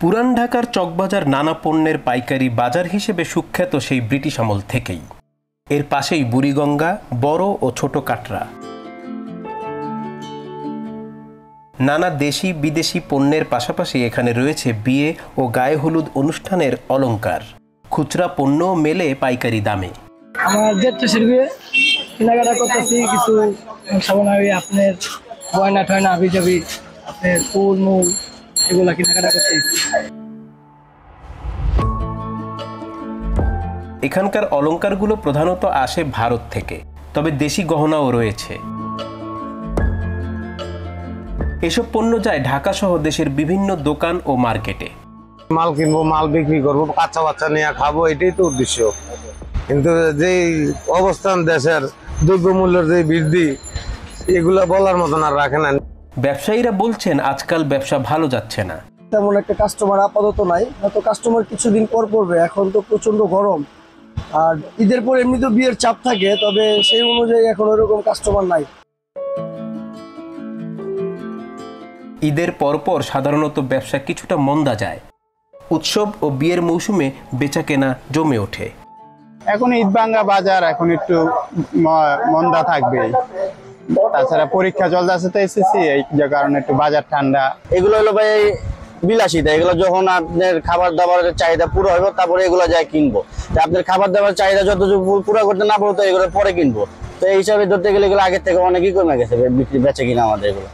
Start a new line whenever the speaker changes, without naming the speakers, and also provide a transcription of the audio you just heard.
পুরান ঢাকার চকবাজার নানা পণ্যের পাইকারি বাজার হিসেবে সুখ্যাত সেই ব্রিটিশ আমল থেকেই। এর পাশেই বুড়িগঙ্গা, বড় ও ছোট কাটরা। নানা দেশি, বিদেশি পণ্যের পাশাপাশি এখানে রয়েছে বিয়ে ও গায়ে হলুদ অনুষ্ঠানের অলংকার। খুচরা পণ্য মেলে পাইকারি দামে।
আমার কিছু আপনার ফুল এগুলা কেনাকাটা করতেছি।
এখানকার অলংকারগুলো প্রধানত আসে ভারত থেকে তবে দেশি গহনাও রয়েছে। এসব পণ্য যায় ঢাকা সহ দেশের বিভিন্ন দোকান ও মার্কেটে।
মাল কিনবো মাল বিক্রি করব বাচ্চা বাচ্চা নিয়ে খাব এটাই তো উদ্দেশ্য। কিন্তু যেই অবস্থান দেশের দ্রব্যমূল্যের যে বৃদ্ধি এগুলা বলার মতন আর রাখে না।
ব্যবসায়ীরা বলছেন আজকাল ব্যবসা ভালো যাচ্ছে না।
তেমন একটা কাস্টমার আপাতত নাই হয়তো কাস্টমার কিছুদিন পর পড়বে এখন তো প্রচণ্ড গরম। আর ঈদের পর এমনি তো বিয়ের চাপ থাকে তবে সেই অনুযায়ী এখন ওরকম কাস্টমার নাই।
ঈদের পরপর সাধারণত ব্যবসা কিছুটা মন্দা যায়। উৎসব ও বিয়ের মৌসুমে বেচাকেনা জমে ওঠে।
এখন ঈদবাঙ্গা বাজার এখন একটু ম- মন্দা থাকবে তাছাড়া পরীক্ষা চলতেছে তো এসেছি এই যে কারণে একটু বাজার ঠান্ডা।
এগুলো হলো ভাই বিলাসিতা, এগুলো যখন আপনার খাবার দাবারের চাহিদা পুরো হবে তারপরে এগুলো যাই কিনবো। আপনার খাবার দাবার চাহিদা যত পুরো করতে না পারব, তো এগুলো পরে কিনবো। তো এই হিসাবে ধরতে গেলে এগুলো আগের থেকে অনেকই কমে গেছে, বিক্রি বেচে কিনা আমাদের এগুলো।